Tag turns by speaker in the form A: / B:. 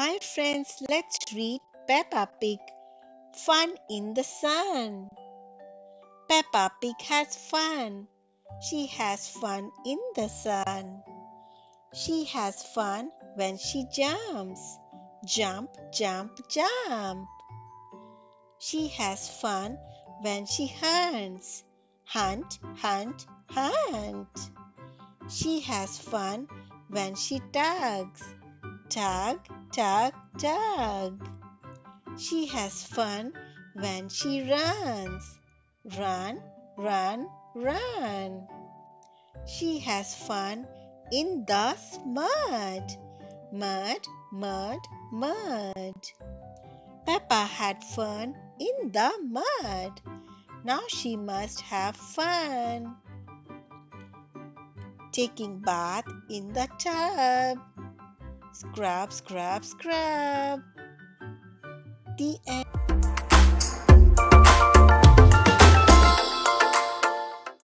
A: Hi friends, let's read Peppa Pig Fun in the Sun. Peppa Pig has fun. She has fun in the sun. She has fun when she jumps. Jump, jump, jump. She has fun when she hunts. Hunt, hunt, hunt. She has fun when she tugs. Tug, tug, tug. She has fun when she runs. Run, run, run. She has fun in the mud. Mud, mud, mud. Peppa had fun in the mud. Now she must have fun taking bath in the tub. Scrub, scrub, scrub. The end.